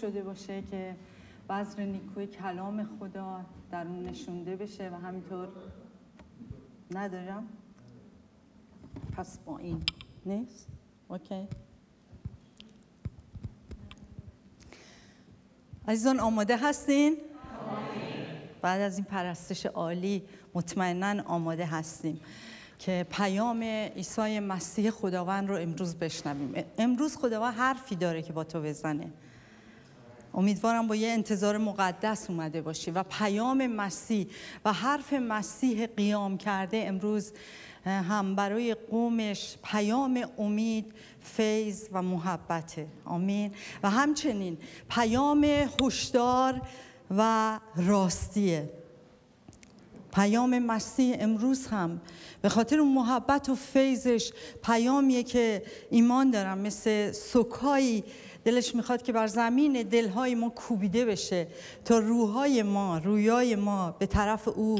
شده باشه که بذر نیکوی کلام خدا در اون نشونده بشه و همینطور ندارم. پس با این. نیست؟ اوکی. عزیزان آماده هستین؟ بعد از این پرستش عالی مطمئنا آماده هستیم که پیام عیسی مسیح خداوند رو امروز بشنویم. امروز خداوند حرفی داره که با تو بزنه. امیدوارم با یه انتظار مقدس اومده باشی و پیام مسیح و حرف مسیح قیام کرده امروز هم برای قومش پیام امید فیض و محبته. آمین. و همچنین پیام هشدار و راستیه. پیام مسیح امروز هم به خاطر اون محبت و فیضش پیامیه که ایمان دارم مثل سکایی دلش می‌خواد که بر زمین دلهای ما کوبیده بشه. تا روحای ما رویای ما به طرف او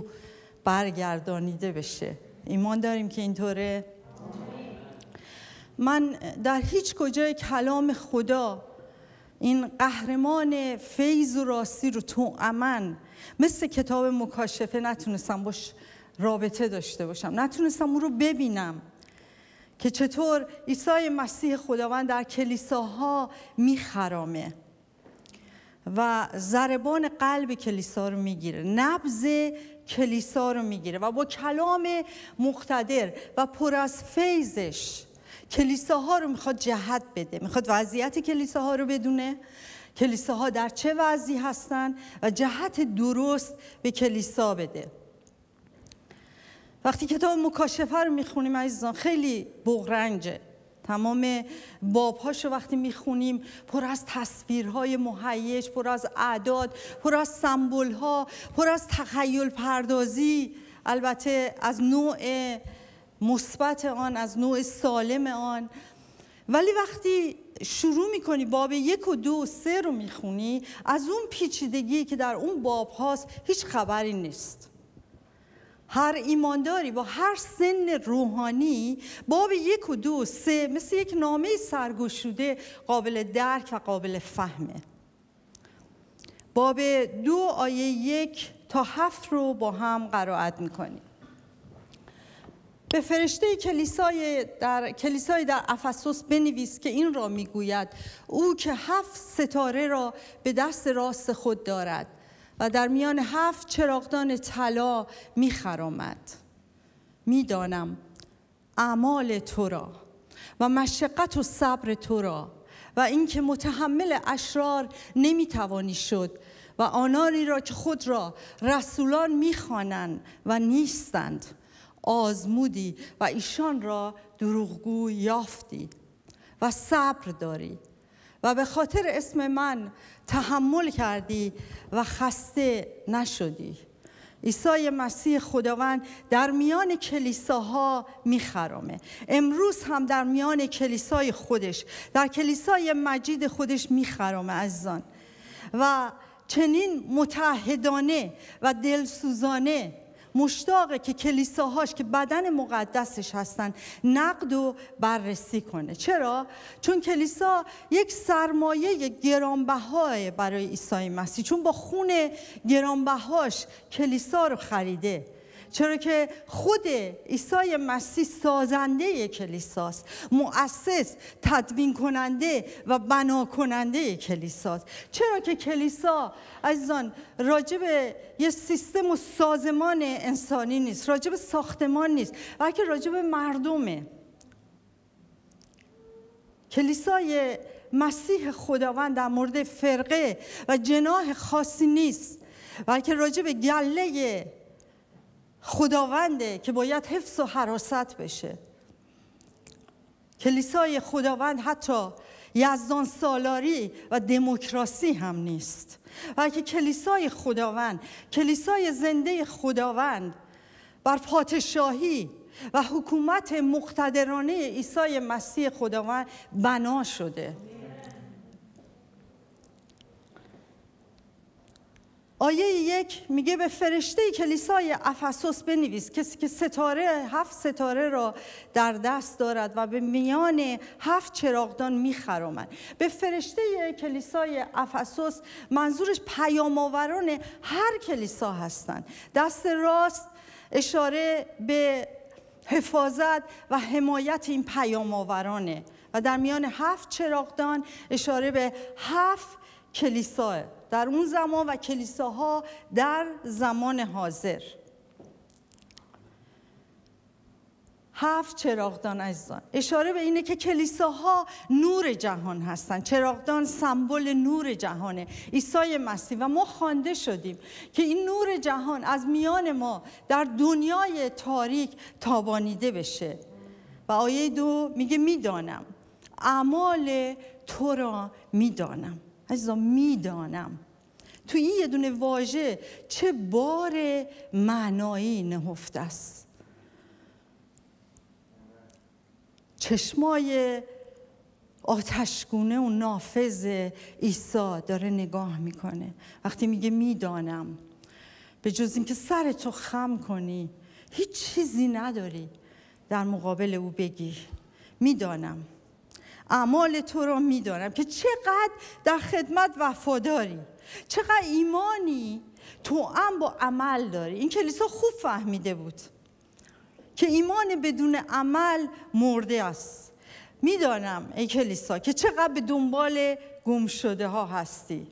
برگردانیده بشه. ایمان داریم که اینطوره؟ من در هیچ کجای کلام خدا این قهرمان فیض و راستی رو تو امن مثل کتاب مکاشفه نتونستم باش رابطه داشته باشم. نتونستم اون رو ببینم. که چطور عیسی مسیح خداوند در کلیساها میخرامه و ضربان قلب کلیسا رو می‌گیره نبز کلیسا رو می‌گیره و با کلام مقتدر و پر از فیضش کلیساها رو می‌خواد جهت بده. می‌خواد وضعیت کلیساها رو بدونه. کلیساها در چه وضعی هستن و جهت درست به کلیسا بده. وقتی کتاب مکاشفه رو می‌خونیم عزیزان خیلی بغرنجه. تمام بابهاشو وقتی می‌خونیم پر از تصویرهای مهیج پر از اعداد پر از سمبولها پر از تخیل پردازی. البته از نوع مثبت آن از نوع سالم آن. ولی وقتی شروع می‌کنی باب یک و دو و سه رو می‌خونی از اون پیچیدگی که در اون باب هاست هیچ خبری نیست. هر ایمانداری با هر سن روحانی باب یک و دو سه مثل یک نامه سرگشوده قابل درک و قابل فهمه. باب دو آیه یک تا هفت رو با هم قرائت می‌کنیم. به فرشته کلیسای در کلیسای در افسوس بنویس که این را می‌گوید. او که هفت ستاره را به دست راست خود دارد. و در میان هفت چراغدان طلا میخرامد. می‌دانم اعمال تو را و مشقت و صبر تو را و اینکه متحمل اشرار نمی‌توانی شد و آنانی را که خود را رسولان می‌خوانند و نیستند. آزمودی و ایشان را دروغگو یافتی و صبر داری و به خاطر اسم من تحمل کردی و خسته نشدی. عیسی مسیح خداوند در میان کلیساها میخرامه امروز هم در میان کلیسای خودش در کلیسای مجید خودش میخرامه عزیزان. و چنین متحدانه و دلسوزانه مشتاقه که کلیساهاش که بدن مقدسش هستن نقد و بررسی کنه. چرا؟ چون کلیسا یک سرمایه گرانبهای برای عیسی مسیح. چون با خون گرانبهاش کلیسا رو خریده. چرا که خود عیسی مسیح سازنده کلیساست مؤسس تدوین کننده و بنا کننده کلیساست. چرا که کلیسا عزیزان راجب یه سیستم و سازمان انسانی نیست راجب ساختمان نیست بلکه راجب مردمه. کلیسای مسیح خداوند در مورد فرقه و جناح خاصی نیست بلکه راجب گله خداونده که باید حفظ و حراست بشه. کلیسای خداوند حتی یزدان سالاری و دموکراسی هم نیست. بلکه کلیسای خداوند کلیسای زنده خداوند بر پادشاهی و حکومت مقتدرانه عیسی مسیح خداوند بنا شده. آیه یک میگه به فرشته کلیسای افسوس بنویس کسی که ستاره هفت ستاره را در دست دارد و به میان هفت چراغدان میخرامد. به فرشته کلیسای افسوس منظورش پیام آوران هر کلیسا هستند. دست راست اشاره به حفاظت و حمایت این پیام آورانه و در میان هفت چراغدان اشاره به هفت کلیساه. در اون زمان و کلیساها در زمان حاضر. هفت چراغدان عزیزان. اشاره به اینه که کلیساها نور جهان هستند چراغدان سمبل نور جهانه. عیسی مسیح. و ما خوانده شدیم که این نور جهان از میان ما در دنیای تاریک تابانیده بشه. و آیه دو میگه می‌دانم. اعمال تو را می‌دانم. عزیزان می‌دانم. تو این یه دونه واژه چه بار معنایی نهفته است. چشمای آتشگونه و نافذ عیسی داره نگاه می‌کنه. وقتی میگه می‌دانم به جز اینکه سر تو خم کنی هیچ چیزی نداری. در مقابل او بگی می‌دانم. اعمال تو را می‌دانم که چقدر در خدمت وفاداری چقدر ایمانی تو هم با عمل داری. این کلیسا خوب فهمیده بود که ایمان بدون عمل مرده است. می‌دانم ای کلیسا که چقدر به دنبال گم شده ها هستی.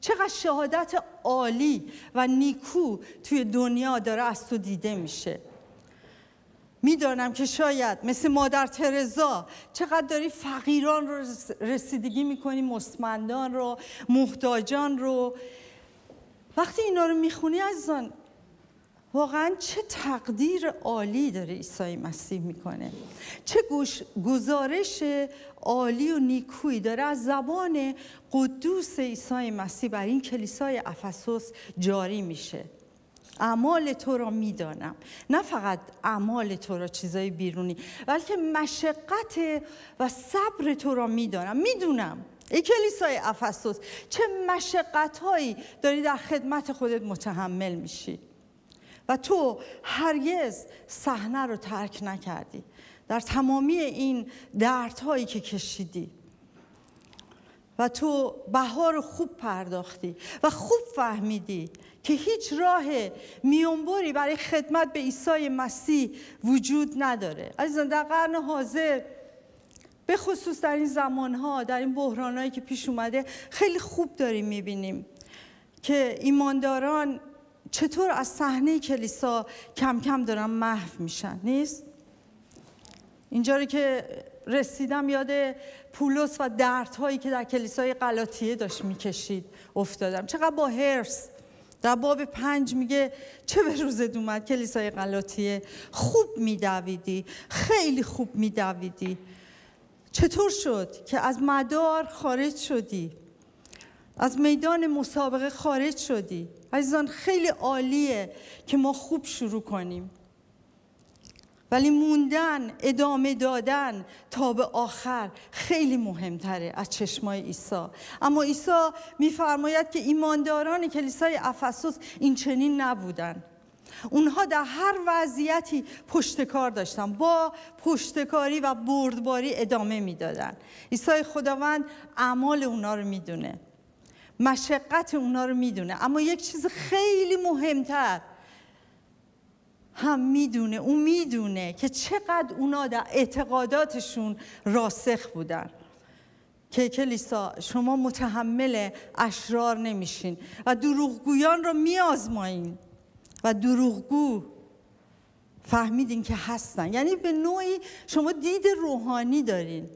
چقدر شهادت عالی و نیکو توی دنیا داره از تو دیده میشه. می‌دانم که شاید مثل مادر ترزا چقدر داری فقیران رو رسیدگی می‌کنی مستمندان رو محتاجان رو. وقتی اینا رو می‌خونی عزیزان واقعا چه تقدیر عالی داره عیسی مسیح می‌کنه. چه گزارش عالی و نیکویی داره از زبان قدوس عیسی مسیح بر این کلیسای افسوس جاری میشه. اعمال تو را می‌دانم. نه فقط اعمال تو را چیزای بیرونی بلکه مشقت و صبر تو را می‌دانم. می‌دونم. ای کلیسای افسوس چه مشقت هایی داری در خدمت خودت متحمل میشی. و تو هرگز صحنه رو ترک نکردی. در تمامی این دردهایی که کشیدی. و تو بهار خوب پرداختی و خوب فهمیدی که هیچ راه میونبری برای خدمت به عیسی مسیح وجود نداره عزیزان در قرن حاضر به خصوص در این زمانها در این بحرانهایی که پیش اومده خیلی خوب داریم می‌بینیم که ایمانداران چطور از صحنه کلیسا کم کم دارن محو میشن نیست؟ اینجا رو که رسیدم یاد پولس و دردهایی که در کلیسای قلاتیه داشت می‌کشید افتادم چقدر با هرس در باب پنج میگه چه به روزت اومد کلیسای قلاتیه خوب میدویدی خیلی خوب میدویدی. چطور شد که از مدار خارج شدی؟ از میدان مسابقه خارج شدی؟ عزیزان خیلی عالیه که ما خوب شروع کنیم. ولی موندن ادامه دادن تا به آخر خیلی مهمتره از چشمای عیسی. اما عیسی میفرماید که ایمانداران کلیسای افسوس این چنین نبودن. اونها در هر وضعیتی پشتکار داشتن با پشتکاری و بردباری ادامه می‌دادن. عیسی خداوند اعمال اونا رو می‌دونه مشقت اونا رو می‌دونه. اما یک چیز خیلی مهمتر هم می‌دونه اون می‌دونه که چقدر اونا در اعتقاداتشون راسخ بودن. که کلیسا شما متحمل اشرار نمیشین و دروغگویان رو میآزمایین و دروغگو فهمیدین که هستن. یعنی به نوعی شما دید روحانی دارین.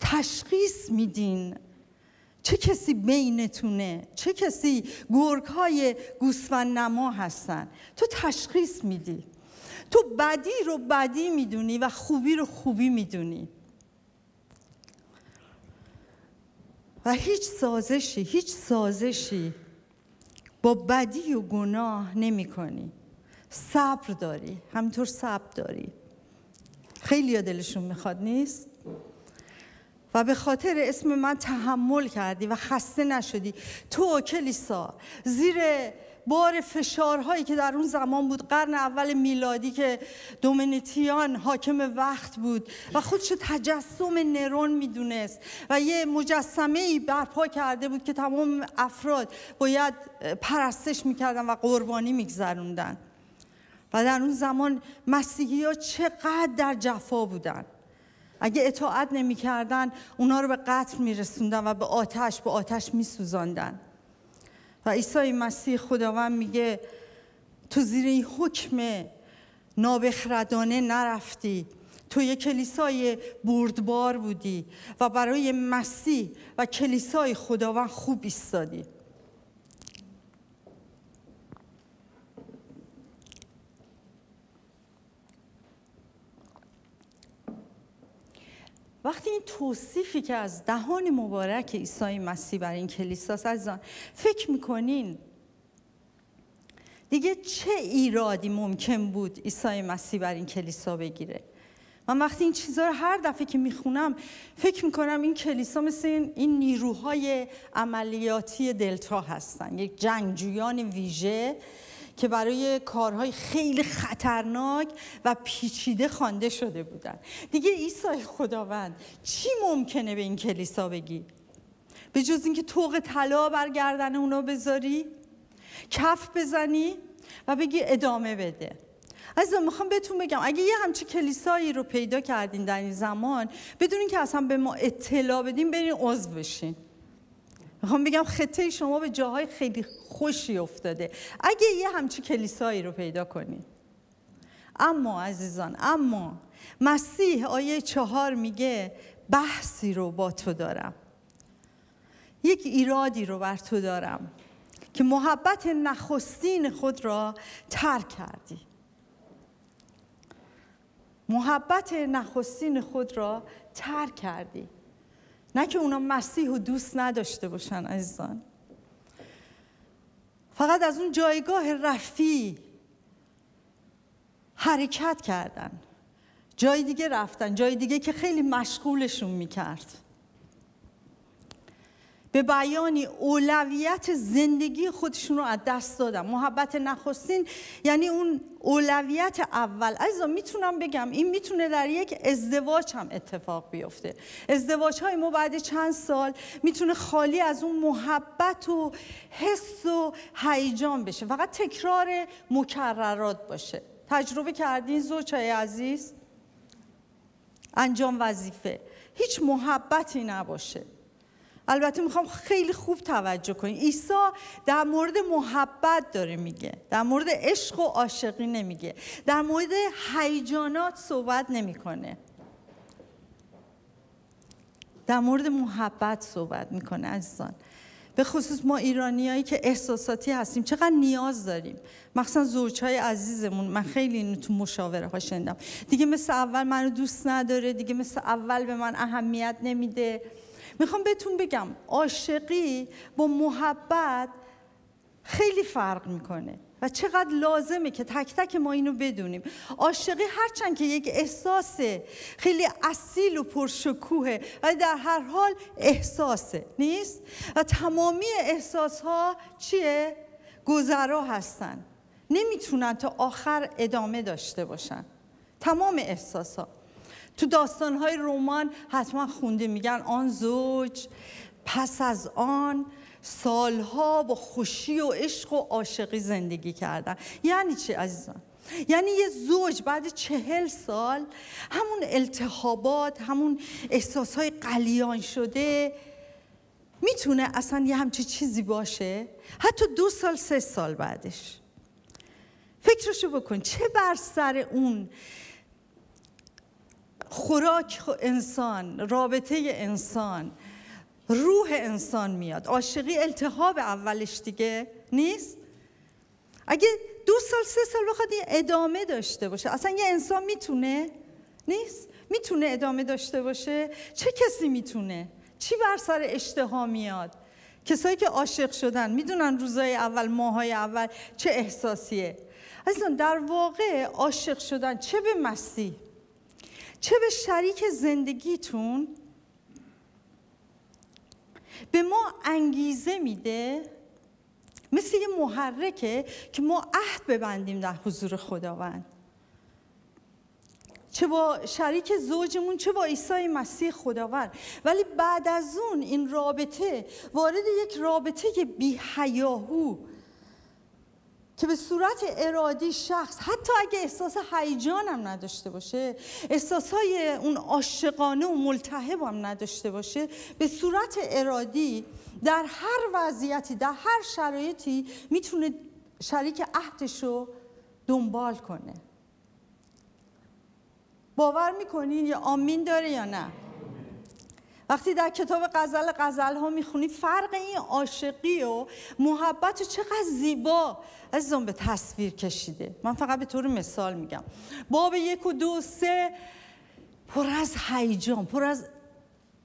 تشخیص میدین چه کسی بینتونه؟ چه کسی گرگ های گوسفند نما هستن؟ تو تشخیص میدی. تو بدی رو بدی می‌دونی و خوبی رو خوبی می‌دونی. و هیچ سازشی هیچ سازشی با بدی و گناه نمی کنی صبر داری همینطور صبر داری. خیلی دلشون می‌خواد نیست؟ و به خاطر اسم من تحمل کردی و خسته نشدی. تو کلیسا زیر بار فشارهایی که در اون زمان بود قرن اول میلادی که دومنیتیان حاکم وقت بود و خودش تجسم نرون می‌دونست و یه مجسمه ای برپا کرده بود که تمام افراد باید پرستش می‌کردن و قربانی میگذروندن. و در اون زمان مسیحی ها چقدر در جفا بودن. اگه اطاعت نمی‌کردن اونا رو به قتل میرسوندن و به آتش به آتش میسوزاندن. و عیسی مسیح خداوند میگه تو زیر این حکم نابخردانه نرفتی. تو یک کلیسای بردبار بودی و برای مسیح و کلیسای خداوند خوب ایستادی. وقتی این توصیفی که از دهان مبارک عیسی مسیح بر این کلیساست عزیزان فکر می‌کنین دیگه چه ایرادی ممکن بود عیسی مسیح بر این کلیسا بگیره؟ من وقتی این چیزها رو هر دفعه که می‌خونم فکر می‌کنم این کلیسا مثل این نیروهای عملیاتی دلتا هستن. یک جنگجویان ویژه که برای کارهای خیلی خطرناک و پیچیده خوانده شده بودن. دیگه عیسی خداوند چی ممکنه به این کلیسا بگی؟ به جز اینکه توق طلا برگردن اونا بذاری کف بزنی و بگی ادامه بده. از می‌خوام بهتون بگم اگه یه همچی کلیسایی رو پیدا کردین در این زمان بدونین که اصلا به ما اطلاع بدین برین عضو بشین. می‌خوام بگم خطه شما به جاهای خیلی خوشی افتاده. اگه یه همچی کلیسایی رو پیدا کنید اما عزیزان اما مسیح آیه چهار میگه بحثی رو با تو دارم. یک ایرادی رو بر تو دارم که محبت نخستین خود را ترک کردی. محبت نخستین خود را ترک کردی. نه که اونا مسیح و دوست نداشته باشن عزیزان. فقط از اون جایگاه رفی حرکت کردن. جای دیگه رفتن جای دیگه که خیلی مشغولشون می‌کرد. به بیانی اولویت زندگی خودشون رو از دست دادن. محبت نخستین یعنی اون اولویت اول. عزیزا می‌تونم بگم این می‌تونه در یک ازدواج هم اتفاق بیفته. ازدواج های ما بعد چند سال می‌تونه خالی از اون محبت و حس و هیجان بشه. فقط تکرار مکررات باشه. تجربه کردین زوجهای عزیز؟ انجام وظیفه. هیچ محبتی نباشه. البته می‌خوام خیلی خوب توجه کنید عیسی در مورد محبت داره میگه. در مورد عشق و عاشقی نمیگه. در مورد هیجانات صحبت نمی‌کنه. در مورد محبت صحبت می‌کنه عزیزان. به خصوص ما ایرانیایی که احساساتی هستیم چقدر نیاز داریم. مخصوصا زوجهای عزیزمون. من خیلی اینو تو مشاوره ها شنیدم. دیگه مثل اول منو دوست نداره. دیگه مثل اول به من اهمیت نمیده. می‌خوام بهتون بگم عاشقی با محبت خیلی فرق می‌کنه و چقدر لازمه که تک تک ما اینو بدونیم. عاشقی هرچند که یک احساس خیلی اصیل و پرشکوهه ولی در هر حال احساسه نیست؟ و تمامی احساس ها چیه؟ گذرا هستن. نمی‌تونن تا آخر ادامه داشته باشن. تمام احساس ها تو داستانهای رمان حتما خونده میگن آن زوج پس از آن سالها با خوشی و عشق و عاشقی زندگی کردن. یعنی چی عزیزان؟ یعنی یه زوج بعد چهل سال همون التحابات همون احساسهای قلیان شده می‌تونه اصلا یه همچی چیزی باشه؟ حتی دو سال سه سال بعدش. فکرشو بکن چه بر سر اون خوراک انسان رابطه انسان روح انسان میاد. عاشقی التهاب اولش دیگه نیست؟ اگه دو سال سه سال بخواد ادامه داشته باشه اصلا یه انسان می‌تونه؟ نیست؟ می‌تونه ادامه داشته باشه؟ چه کسی می‌تونه؟ چی بر سر اشتها میاد؟ کسایی که عاشق شدن می‌دونن روزای اول ماهای اول چه احساسیه؟ عزیزان در واقع عاشق شدن چه به مسیح؟ چه به شریک زندگیتون به ما انگیزه میده؟ مثل یه محرکه که ما عهد ببندیم در حضور خداوند. چه با شریک زوجمون چه با عیسی مسیح خداوند. ولی بعد از اون این رابطه وارد یک رابطه بی حیاهو که به صورت ارادی شخص حتی اگه احساس هیجان هم نداشته باشه احساسهای اون عاشقانه و ملتهب هم نداشته باشه به صورت ارادی در هر وضعیتی در هر شرایطی می‌تونه شریک عهدش رو دنبال کنه. باور می‌کنین یا آمین داره یا نه؟ وقتی در کتاب غزل غزل ها می‌خونی فرق این عاشقی و محبت چقدر زیبا. عزیزان به تصویر کشیده. من فقط به طور مثال میگم. باب یک و دو سه پر از هیجان پر از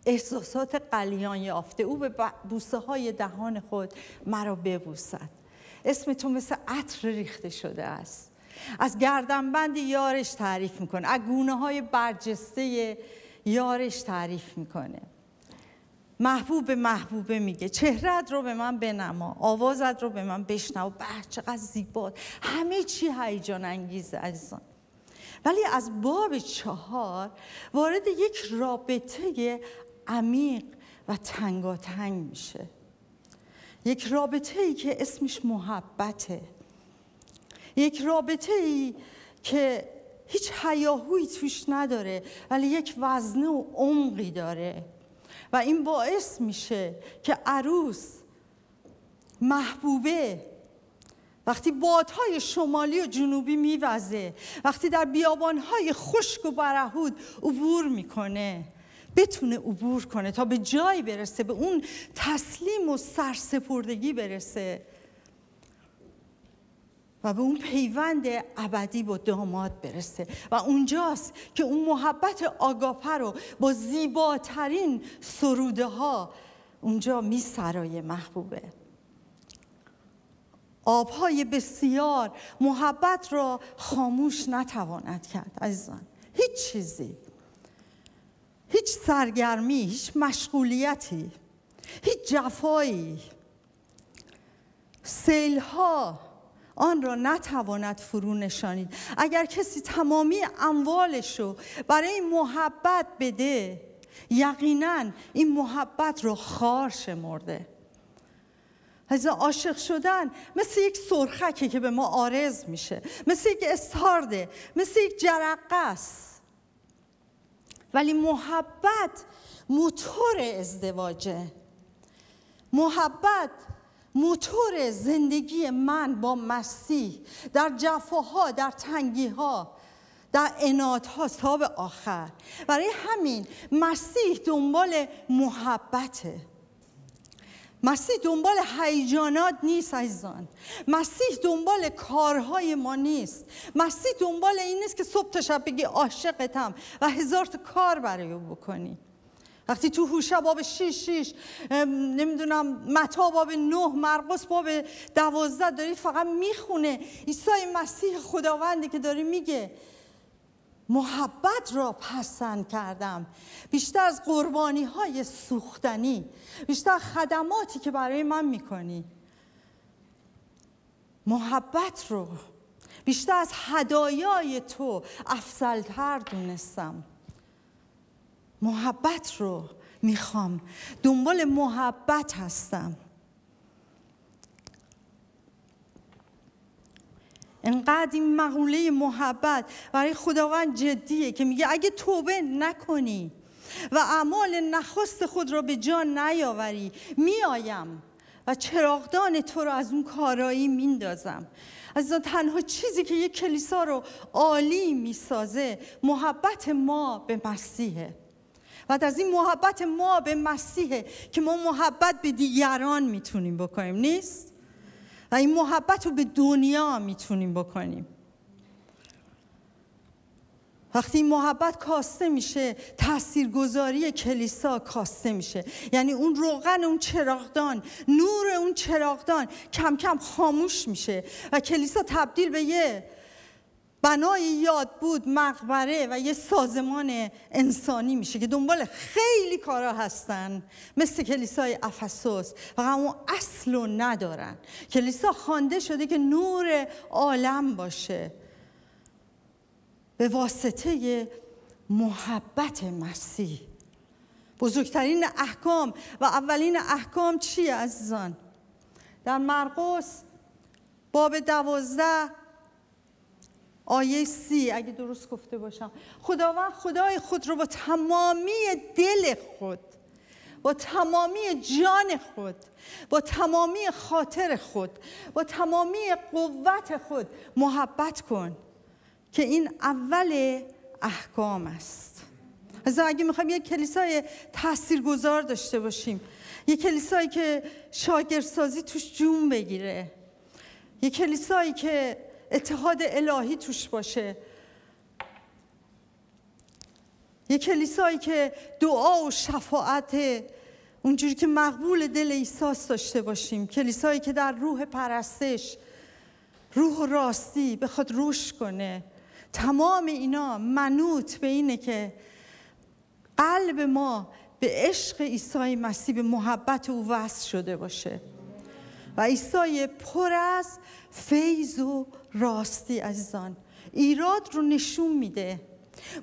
احساسات قلیان یافته. او به بوسه های دهان خود مرا ببوسد. اسم تو مثل عطر ریخته شده است. از گردنبند یارش تعریف می‌کنه. از گونه های برجسته یارش تعریف می‌کنه. محبوب محبوبه میگه. چهرت رو به من بنما. آوازت رو به من بشنو. به چقدر زیباد همه چی هیجان انگیزه عزیزان. ولی از باب چهار وارد یک رابطه عمیق و تنگاتنگ میشه. یک رابطه ای که اسمش محبته. یک رابطه ای که هیچ حیاهوی توش نداره ولی یک وزنه و عمقی داره. و این باعث میشه که عروس محبوبه. وقتی بادهای شمالی و جنوبی میوزه وقتی در بیابانهای خشک و برهود عبور می‌کنه بتونه عبور کنه تا به جایی برسه به اون تسلیم و سرسپردگی برسه. و به اون پیوند ابدی با داماد برسه. و اونجاست که اون محبت آگاپه رو با زیباترین سروده ها اونجا می سرای محبوبه. آبهای بسیار محبت را خاموش نتواند کرد عزیزان. هیچ چیزی هیچ سرگرمی هیچ مشغولیتی هیچ جفایی. سیلها آن را نتواند فرو نشانید. اگر کسی تمامی اموالش رو برای محبت بده یقینا این محبت رو خار شمرده. از عاشق شدن مثل یک سرخکه که به ما آرز میشه مثل یک استارده مثل یک جرقه است ولی محبت موتور ازدواجه. محبت موتور زندگی من با مسیح در جفاها در تنگیها در انادها تا به آخر. برای همین مسیح دنبال محبته. مسیح دنبال هیجانات نیست عزیزان. مسیح دنبال کارهای ما نیست. مسیح دنبال این نیست که صبح تا شب بگی عاشقتم و هزار تا کار برای او بکنی. وقتی تو هوشا باب شیش شیش نمی‌دونم متا باب نه مرقس باب دوازده داری فقط می‌خونه. عیسی مسیح خداوندی که داری میگه محبت را پسند کردم. بیشتر از قربانی های سوختنی. بیشتر خدماتی که برای من می‌کنی. محبت رو بیشتر از هدایای تو افضلتر دونستم. محبت رو می‌خوام. دنبال محبت هستم. انقدر این مقوله محبت برای خداوند جدیه که میگه اگه توبه نکنی و اعمال نخست خود را به جان نیاوری میایم و چراغدان تو را از اون کارایی میندازم. از تنها چیزی که یک کلیسا رو عالی می‌سازه محبت ما به مسیحه. و از این محبت ما به مسیحه که ما محبت به دیگران می‌تونیم بکنیم نیست؟ و این محبت رو به دنیا می‌تونیم بکنیم وقتی این محبت کاسته میشه تاثیرگذاری کلیسا کاسته میشه یعنی اون روغن اون چراغدان نور اون چراغدان کم کم خاموش میشه و کلیسا تبدیل به یه بنای یاد بود مقبره و یه سازمان انسانی میشه که دنبال خیلی کارا هستن. مثل کلیسای افسوس. و اون اصل رو ندارن. کلیسا خوانده شده که نور عالم باشه. به واسطه محبت مسیح. بزرگترین احکام و اولین احکام چیه عزیزان؟ در مرقس باب دوازده آیه سی اگه درست گفته باشم. خداوند خدای خود رو با تمامی دل خود با تمامی جان خود با تمامی خاطر خود با تمامی قوت خود محبت کن که این اول احکام است. از اگه می‌خوایم یک کلیسای تاثیرگذار داشته باشیم یک کلیسایی که شاگردسازی توش جون بگیره یک کلیسایی که اتحاد الهی توش باشه. یک کلیسایی که دعا و شفاعت اونجوری که مقبول دل ایساس داشته باشیم. کلیسایی که در روح پرستش روح راستی بخواد روش کنه. تمام اینا منوط به اینه که قلب ما به عشق عیسی مسیح به محبت او وصل شده باشه. و عیسی پر از فیض و راستی عزیزان. ایراد رو نشون میده.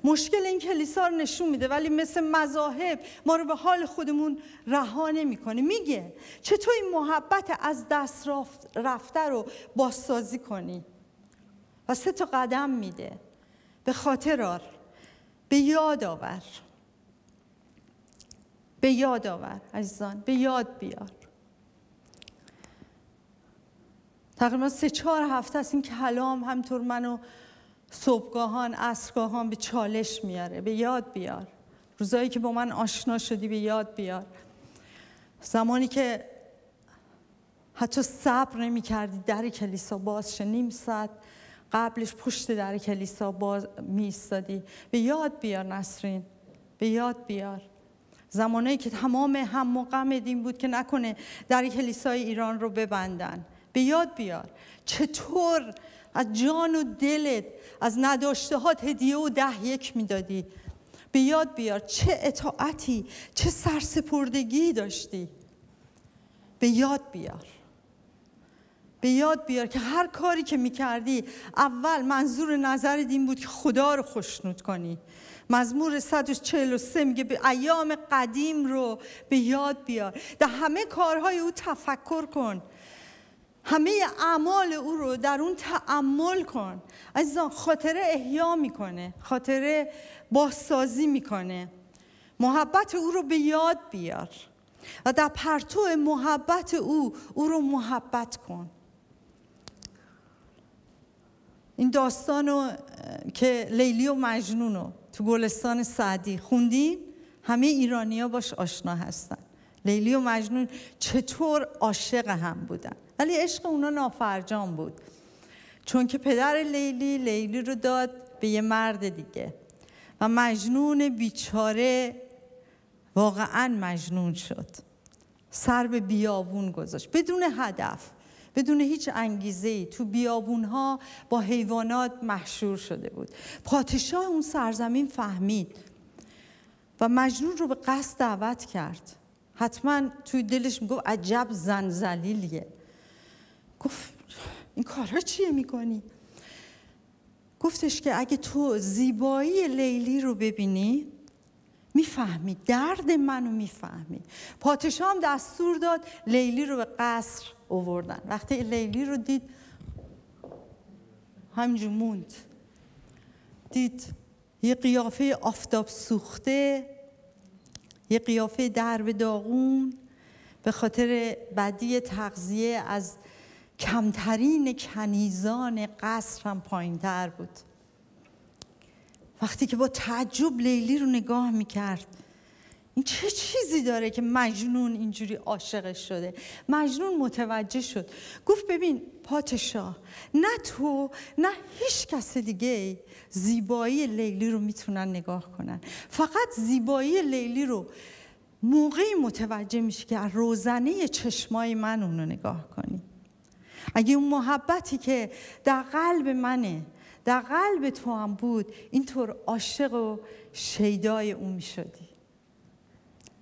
مشکل این کلیسا رو نشون میده ولی مثل مذاهب ما رو به حال خودمون رها نمی‌کنه. میگه چطور این محبت از دست رفته رو بازسازی کنی؟ و سه تا قدم میده. به خاطر آر به یاد آور. به یاد آور عزیزان. به یاد بیار. تقریبا سه چهار هفته است این کلام همطور منو صبحگاهان عصرگاهان به چالش میاره. به یاد بیار. روزایی که با من آشنا شدی به یاد بیار. زمانی که حتی صبر نمی کردی در کلیسا باز شه. نیم ساعت قبلش پشت در کلیسا باز می به یاد بیار نسرین. به یاد بیار. زمانی که تمام هم و این بود که نکنه در کلیسای ایران رو ببندن. به یاد بیار. چطور از جان و دلت از نداشتهات هدیه و ده یک می‌دادی؟ به یاد بیار. چه اطاعتی چه سرسپردگی داشتی؟ به یاد بیار. به یاد بیار که هر کاری که می‌کردی اول منظور نظر این بود که خدا رو خوشنود کنی. مزمور 143 میگه به ایام قدیم رو به یاد بیار. در همه کارهای او تفکر کن. همه اعمال او رو در اون تعمل کن. عزیزان خاطره احیا می‌کنه خاطره بازسازی می‌کنه. محبت او رو به یاد بیار و در پرتو محبت او او رو محبت کن. این داستان که لیلی و مجنون رو تو گلستان سعدی خوندین همه ایرانیا باش آشنا هستن. لیلی و مجنون چطور عاشق هم بودن. ولی عشق اونا نافرجام بود. چون که پدر لیلی لیلی رو داد به یه مرد دیگه. و مجنون بیچاره واقعا مجنون شد. سر به بیابون گذاشت. بدون هدف بدون هیچ انگیزه ای تو بیابون ها با حیوانات محشور شده بود. پادشاه اون سرزمین فهمید و مجنون رو به قصد دعوت کرد. حتما توی دلش می‌گفت عجب زنزلیلیه گفت این کارها چیه می‌کنی؟ گفتش که اگه تو زیبایی لیلی رو ببینی می‌فهمی درد منو می‌فهمی. پادشاه هم دستور داد لیلی رو به قصر اووردن وقتی لیلی رو دید همینجور موند. دید یه قیافه آفتاب سوخته یه قیافه درب داغون به خاطر بدی تغذیه از کمترین کنیزان قصر هم پایین تر بود. وقتی که با تعجب لیلی رو نگاه می‌کرد این چه چیزی داره که مجنون اینجوری عاشقش شده؟ مجنون متوجه شد. گفت ببین پادشاه نه تو نه هیچ کس دیگه زیبایی لیلی رو می‌تونن نگاه کنن. فقط زیبایی لیلی رو موقعی متوجه میشه که روزنه چشمای من اونو نگاه کنی. اگه اون محبتی که در قلب منه در قلب تو هم بود اینطور عاشق و شیدای او می شدی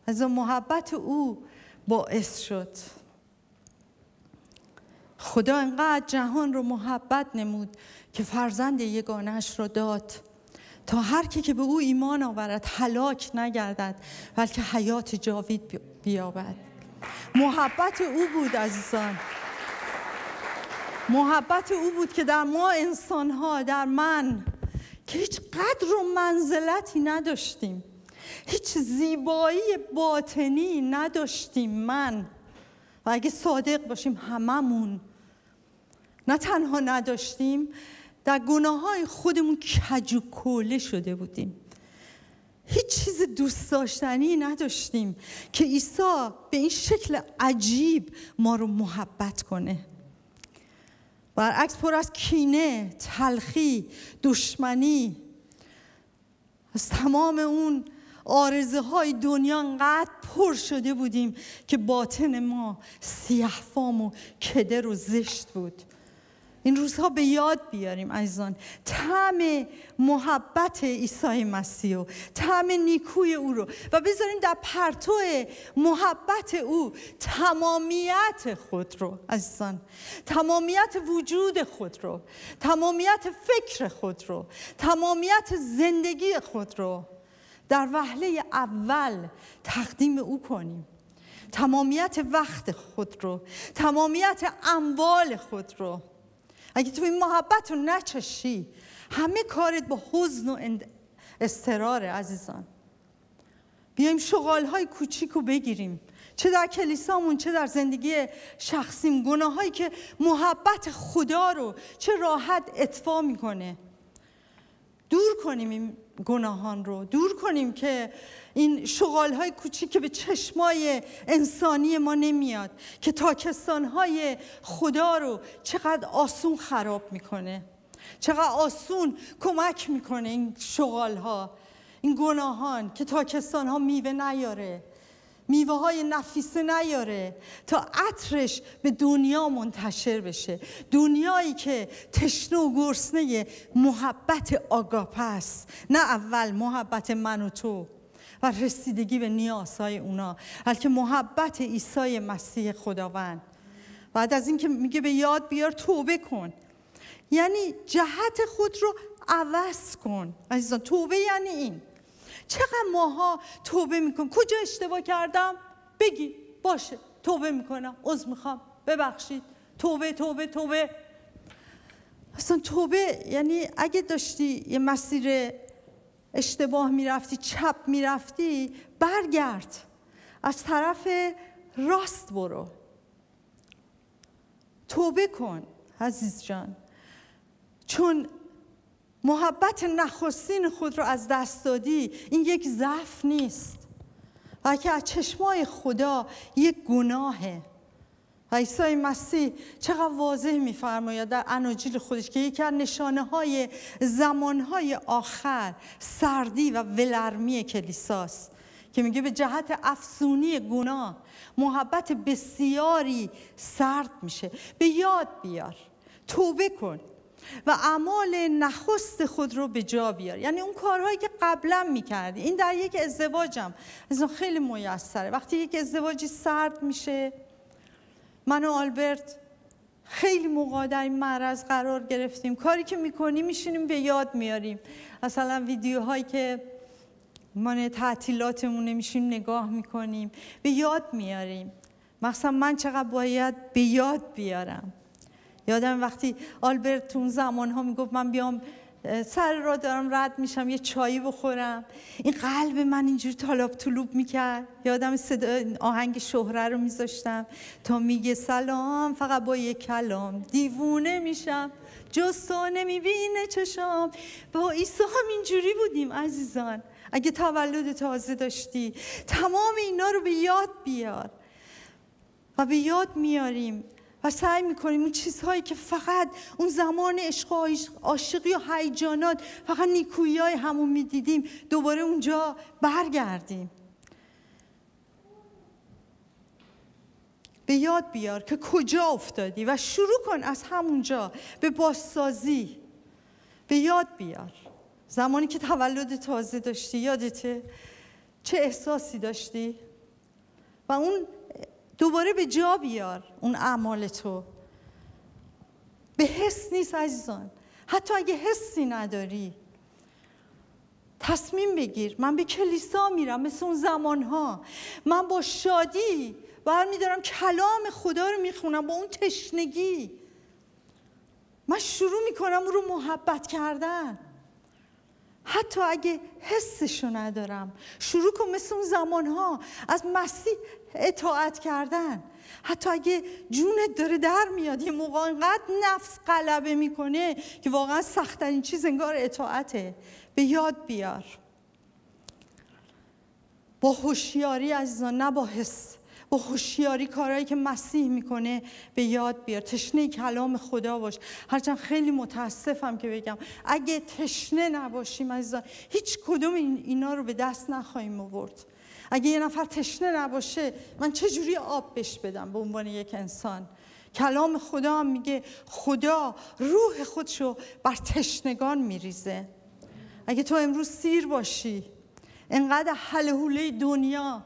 از محبت او باعث شد. خدا انقدر جهان رو محبت نمود که فرزند یگانش رو داد. تا هر کی که به او ایمان آورد هلاک نگردد بلکه حیات جاوید بیابد. محبت او بود عزیزان. محبت او بود که در ما انسان ها در من که هیچ قدر و منزلتی نداشتیم. هیچ زیبایی باطنی نداشتیم من. و اگه صادق باشیم هممون. نه تنها نداشتیم در گناه های خودمون کج و کوله شده بودیم. هیچ چیز دوست داشتنی نداشتیم که عیسی به این شکل عجیب ما رو محبت کنه. برعکس پر از کینه، تلخی، دشمنی. از تمام اون آرزه های دنیا انقدر پر شده بودیم که باطن ما سیحفام و کدر و زشت بود. این روزها به یاد بیاریم عزیزان. طعم محبت عیسی مسیح و طعم نیکوی او رو. و بذاریم در پرتو محبت او تمامیت خود رو عزیزان. تمامیت وجود خود رو تمامیت فکر خود رو تمامیت زندگی خود رو در وهله اول تقدیم او کنیم. تمامیت وقت خود رو تمامیت اموال خود رو. اگه تو این محبت رو نچشی همه کارت با حزن و استراره عزیزان. بیایم شغال های کوچیک رو بگیریم. چه در کلیسامون چه در زندگی شخصیم گناه هایی که محبت خدا رو چه راحت اطفا می‌کنه. دور کنیم این گناهان رو. دور کنیم که این شغال های کوچیک که به چشمای انسانی ما نمیاد که تاکستان های خدا رو چقدر آسون خراب می‌کنه چقدر آسون کمک می‌کنه این شغال ها این گناهان که تاکستان ها میوه نیاره میوه های نفیسه نیاره تا عطرش به دنیا منتشر بشه. دنیایی که تشنه و گرسنه محبت آگاپه نه اول محبت من و تو. و رسیدگی به نیازهای اونا. بلکه محبت عیسی مسیح خداوند. بعد از اینکه میگه به یاد بیار توبه کن. یعنی جهت خود رو عوض کن. عزیزان توبه یعنی این. چقدر ماها توبه میکن کجا اشتباه کردم؟ بگی. باشه توبه می‌کنم. عذر می‌خوام. ببخشید. توبه توبه توبه. اصلا توبه یعنی اگه داشتی یه مسیر اشتباه می‌رفتی چپ می‌رفتی برگرد. از طرف راست برو. توبه کن عزیز جان. چون محبت نخستین خود رو از دست دادی این یک ضعف نیست. بلکه از چشمای خدا یک گناهه. عیسی مسیح چقدر واضح میفرماید در اناجیل خودش که یکی از نشانه های زمان های آخر سردی و ولرمی کلیساست که میگه به جهت افزونی گناه محبت بسیاری سرد میشه. به یاد بیار توبه کن و اعمال نخست خود رو به جا بیار. یعنی اون کارهایی که قبلا می‌کردی. این در یک ازدواجم. از خیلی میسره. وقتی یک ازدواجی سرد میشه من و آلبرت خیلی موقع در این معرض قرار گرفتیم. کاری که می‌کنیم میشینیم به یاد میاریم. مثلا ویدیوهایی که ما تعطیلاتمون میشیم نگاه می‌کنیم. به یاد میاریم. مثلا من چقدر باید به یاد بیارم. یادم وقتی آلبرت اون زمان ها می‌گفت من بیام سر را دارم رد میشم یه چایی بخورم. این قلب من اینجور طالاب طلوب می‌کرد. یادم صدا آهنگ شهره رو میذاشتم. تا میگه سلام فقط با یه کلام. دیوونه میشم جز تو نمی‌بینه چشام. با عیسی هم اینجوری بودیم عزیزان. اگه تولد تازه داشتی تمام اینا رو به یاد بیار. و به یاد میاریم. سعی می‌کنیم اون چیزهایی که فقط اون زمان عشق و عاشقی و هیجانات فقط نیکویی های همون می‌دیدیم دوباره اونجا برگردیم. به یاد بیار که کجا افتادی و شروع کن از همونجا به بازسازی. به یاد بیار. زمانی که تولد تازه داشتی یادته چه احساسی داشتی؟ و اون دوباره به جا بیار اون اعمال تو. به حس نیست عزیزان. حتی اگه حسی نداری تصمیم بگیر. من به کلیسا میرم مثل اون زمان ها من با شادی برمیدارم کلام خدا رو می‌خونم با اون تشنگی. من شروع می‌کنم او رو محبت کردن. حتی اگه حسشو ندارم شروع کن مثل اون زمان ها از مسیح اطاعت کردن. حتی اگه جونت داره در میاد یه موقع انقدر نفس غلبه می‌کنه که واقعا سختترین چیز انگار اطاعته. به یاد بیار. با هوشیاری عزیزان نه با حس. با هوشیاری کارهایی که مسیح می‌کنه به یاد بیار. تشنه کلام خدا باش. هرچند خیلی متاسفم که بگم. اگه تشنه نباشیم عزیزان هیچ کدوم اینا رو به دست نخواهیم آورد. اگه یه نفر تشنه نباشه من چجوری آب بش بدم به عنوان یک انسان؟ کلام خدا میگه خدا روح خودشو بر تشنگان میریزه. اگه تو امروز سیر باشی انقدر حله دنیا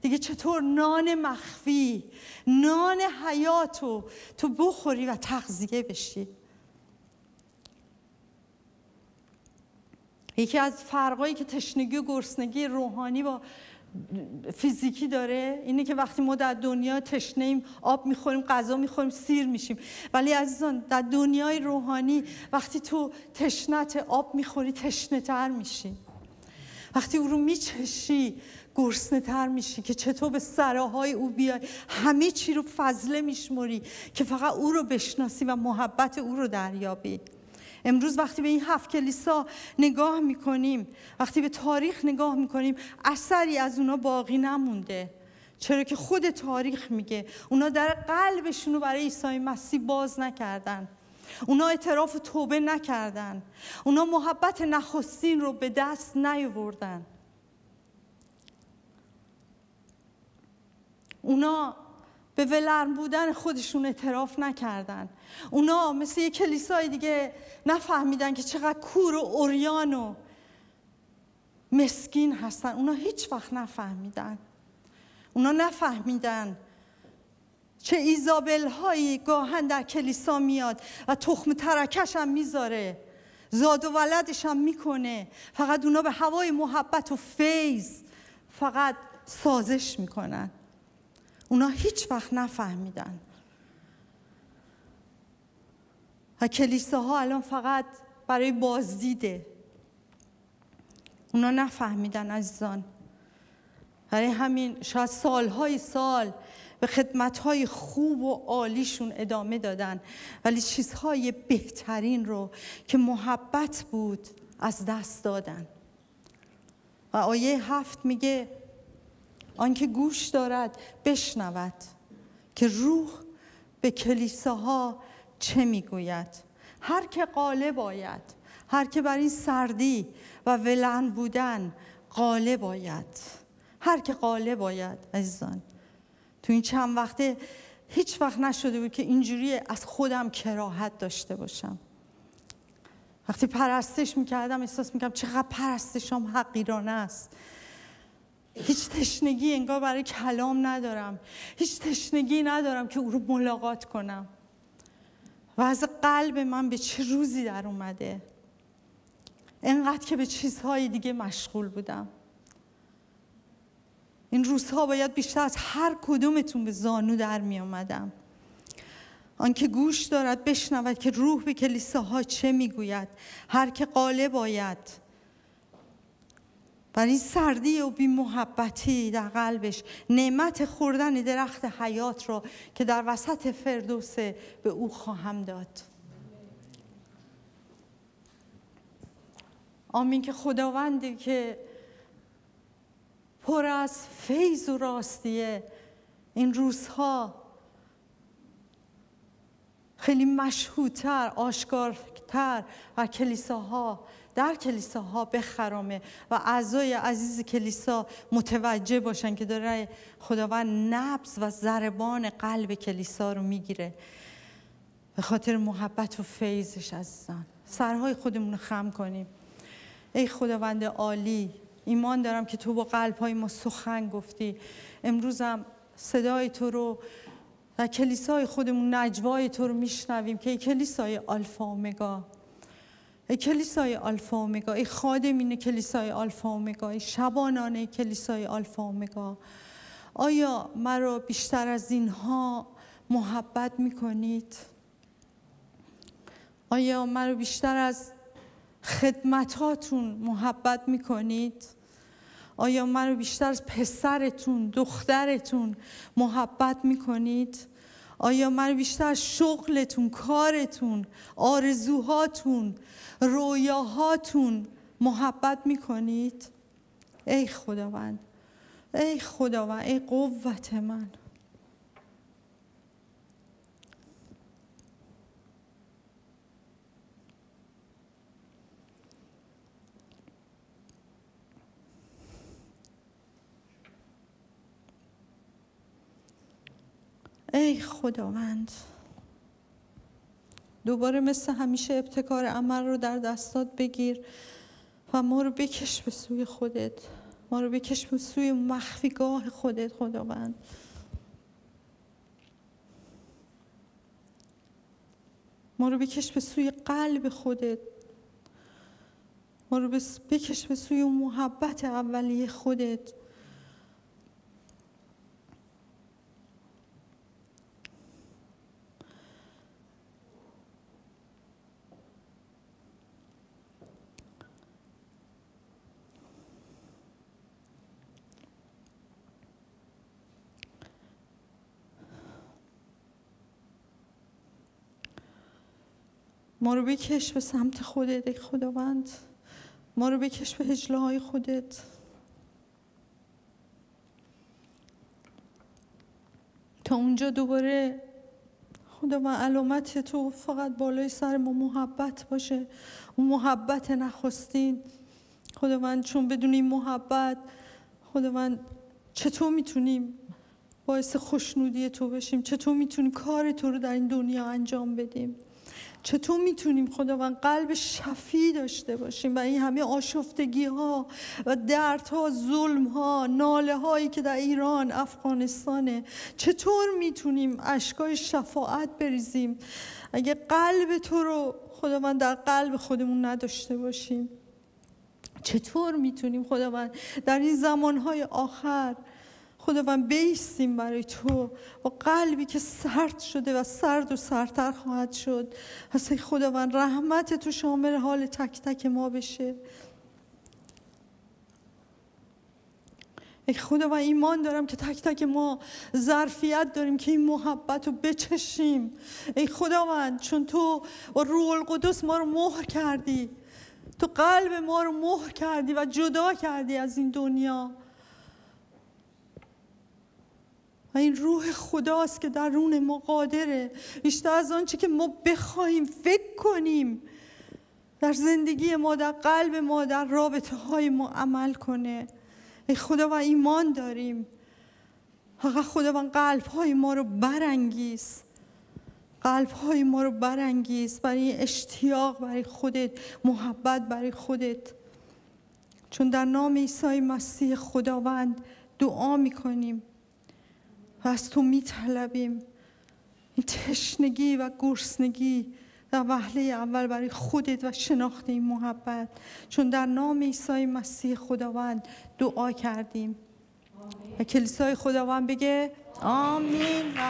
دیگه چطور نان مخفی نان حیاتو تو بخوری و تغذیه بشی؟ یکی از فرقایی که تشنگی و گرسنگی روحانی با فیزیکی داره. اینه که وقتی ما در دنیا تشنه ایم آب می‌خوریم غذا می‌خوریم سیر میشیم. ولی عزیزان در دنیای روحانی وقتی تو تشنت آب می‌خوری تشنه تر میشی. وقتی او رو میچشی گرسنه تر میشی که چطور به سراهای او بیای. همه چی رو فضله میشمری که فقط او رو بشناسی و محبت او رو دریابی. امروز وقتی به این هفت کلیسا نگاه می‌کنیم وقتی به تاریخ نگاه می‌کنیم اثری از اونا باقی نمونده. چرا که خود تاریخ میگه اونا در قلبشون رو برای عیسی مسیح باز نکردن. اونا اعتراف و توبه نکردن. اونا محبت نخستین رو به دست نیاوردن. اونا به ولرم بودن خودشون اعتراف نکردن. اونا مثل یه کلیسای دیگه نفهمیدن که چقدر کور و اوریان و مسکین هستن. اونا هیچ وقت نفهمیدن. اونا نفهمیدن چه ایزابل هایی گاهن در کلیسا میاد و تخم ترکش هم می‌ذاره. زاد و ولدش هم می‌کنه. فقط اونا به هوای محبت و فیض فقط سازش می‌کنن. اونا هیچ وقت نفهمیدن. و کلیساها الان فقط برای بازدیده. اونا نفهمیدن عزیزان. برای همین شاید سالهای سال به خدمتهای خوب و عالیشون ادامه دادن. ولی چیزهای بهترین رو که محبت بود از دست دادن. و آیه هفت میگه آنکه گوش دارد بشنود که روح به کلیساها چه می‌گوید. هر که قاله باید هر که بر این سردی و ولن بودن قاله باید هر که قاله باید عزیزان. تو این چند وقته هیچ وقت نشده بود که اینجوری از خودم کراهت داشته باشم. وقتی پرستش می‌کردم احساس می‌کردم چقدر پرستشم حقیرانه است. هیچ تشنگی انگار برای کلام ندارم. هیچ تشنگی ندارم که او رو ملاقات کنم. و از قلب من به چه روزی در اومده؟ انقدر که به چیزهای دیگه مشغول بودم. این روزها باید بیشتر از هر کدومتون به زانو در می آمدم. آنکه گوش دارد بشنود که روح به کلیساها چه می‌گوید هر که قاله باید بر این سردی و بی محبتی در قلبش نعمت خوردن درخت حیات را که در وسط فردوسه به او خواهم داد. آمین که خداوندی که پر از فیض و راستیه این روزها خیلی مشهودتر آشکارتر و کلیساها در کلیساها بخرامه و اعضای عزیز کلیسا متوجه باشن که داره خداوند نبز و ضربان قلب کلیسا رو می‌گیره. به خاطر محبت و فیضش عزیزان. سرهای خودمون رو خم کنیم. ای خداوند عالی ایمان دارم که تو با قلب های ما سخن گفتی. امروزم صدای تو رو در کلیسای خودمون نجوای تو رو میشنویم که ای کلیسای آلفا اومگا. ای کلیسای آلفا اومگا ای خادمین کلیسای آلفا اومگا ای شبانان کلیسای آلفا اومگا آیا مرا بیشتر از اینها محبت می‌کنید؟ آیا مرا بیشتر از خدمتاتون محبت می‌کنید؟ آیا مرا بیشتر از پسرتون، دخترتون محبت می‌کنید؟ آیا مرا بیشتر شغلتون، کارتون، آرزوهاتون، رویاهاتون محبت می‌کنید؟ ای خداوند ای خداوند ای قوت من ای خداوند. دوباره مثل همیشه ابتکار عمل رو در دستات بگیر و ما رو بکش به سوی خودت. ما رو بکش به سوی مخفیگاه خودت خداوند. ما رو بکش به سوی قلب خودت. ما رو بکش به سوی محبت اولیه خودت. ما رو بکش به سمت خودت ای خداوند. ما رو بکش به هجله های خودت. تا اونجا دوباره خداوند علامت تو فقط بالای سر ما محبت باشه. اون محبت نخستین. خداوند چون بدون این محبت خداوند چطور می‌تونیم باعث خوشنودی تو بشیم؟ چطور می‌تونیم کار تو رو در این دنیا انجام بدیم؟ چطور می‌تونیم خداوند قلب شفی داشته باشیم و این همه آشفتگی ها و دردها ظلم ها ناله هایی که در ایران افغانستانه چطور می‌تونیم اشکای شفاعت بریزیم؟ اگه قلب تو رو خداوند در قلب خودمون نداشته باشیم چطور می‌تونیم خداوند در این زمانهای آخر خداوند بیستیم برای تو با قلبی که سرد شده و سرد و سرتر خواهد شد. پس خداوند رحمت تو شامل حال تک تک ما بشه. ای خداوند ایمان دارم که تک تک ما ظرفیت داریم که این محبت رو بچشیم. ای خداوند چون تو با روح القدس ما رو مهر کردی تو قلب ما رو مهر کردی و جدا کردی از این دنیا. این روح خداست که درون ما قادره. بیشتر از آنچه که ما بخواهیم فکر کنیم. در زندگی ما در قلب ما در رابطه های ما عمل کنه. ای خدا و ایمان داریم. فقط خداوند قلب های ما رو برانگیز. قلب های ما رو برانگیز برای اشتیاق برای خودت محبت برای خودت. چون در نام عیسی مسیح خداوند دعا می‌کنیم. و از تو میطلبیم این تشنگی و گرسنگی در وهله اول برای خودت و شناخت این محبت چون در نام عیسی مسیح خداوند دعا کردیم و کلیسای خداوند بگه آمین و